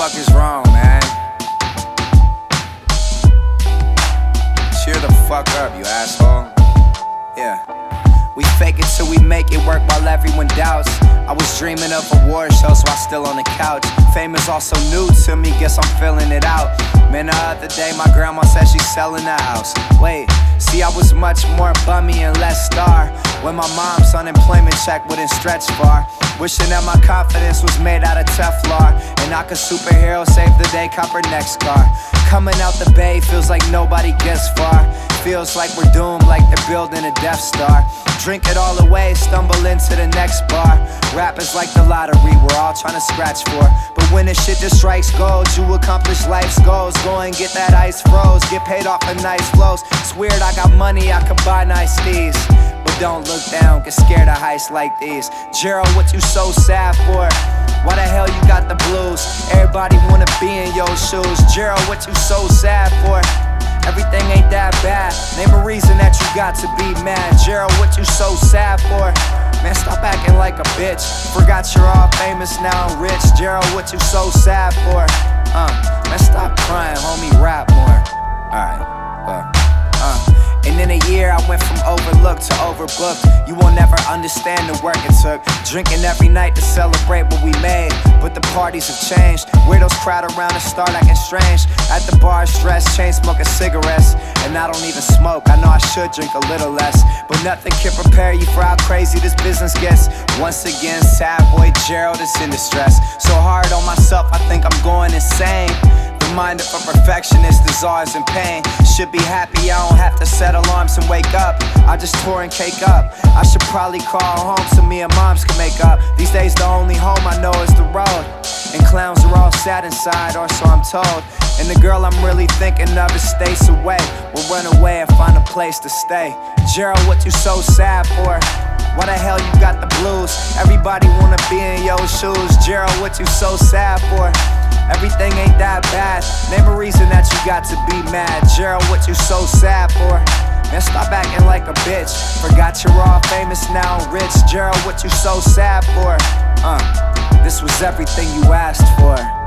fuck is wrong, man? Cheer the fuck up, you asshole. Yeah. We fake it till we make it work while everyone doubts. I was dreaming of a war award shows while still on the couch. Fame is also new to me, guess I'm feeling it out. Man, the other day my grandma said she's selling the house. Wait, see, I was much more bummy and less star. When my mom's unemployment check wouldn't stretch far. Wishing that my confidence was made out of Kevlar. And I could superhero save the day, cop her next car. Coming out the bay feels like nobody gets far. Feels like we're doomed, like they're building a Death Star. Drink it all away, stumble into the next bar. Rap is like the lottery, we're trying to scratch for. But when the shit just strikes gold, you accomplish life's goals. Go and get that ice froze, get paid off of nice flows. It's weird, I got money, I could buy nice steez. But don't look down, get scared of heights like these. Gerald, what you so sad for? Why the hell you got the blues? Everybody wanna be in your shoes. Gerald, what you so sad for? Everything ain't that bad. Name a reason that you got to be mad. Gerald, what you so sad for? Man, stop acting like a bitch. Forgot you're all famous now I'm rich. Gerald, what you so sad for? Uh, man, stop crying, homie, rap more. Alright, well. And in a year, I went from overlooked to overbooked. You will never understand the work it took. Drinking every night to celebrate what we made. But the parties have changed. Weirdos crowd around and start acting strange. At the bar, stressed, chain smoking cigarettes. And I don't even smoke. I know I should drink a little less. But nothing can prepare you for how crazy this business gets. Once again, sad boy Gerald is in distress. So hard on myself, I think I'm going insane. Mind of a perfectionist is always in pain. Should be happy, I don't have to set alarms and wake up. I just tore and cake up. I should probably call home so me and moms can make up. These days, the only home I know is the road. And clowns are all sad inside, or so I'm told. And the girl I'm really thinking of is stays away. We'll run away and find a place to stay. Gerald, what you so sad for? Why the hell you got the blues? Everybody wanna be in your shoes. Gerald, what you so sad for? Everything ain't that bad. Name a reason that you got to be mad. Gerald, what you so sad for? Man, stop acting like a bitch. Forgot you're all famous now, rich. Gerald, what you so sad for? Uh, this was everything you asked for.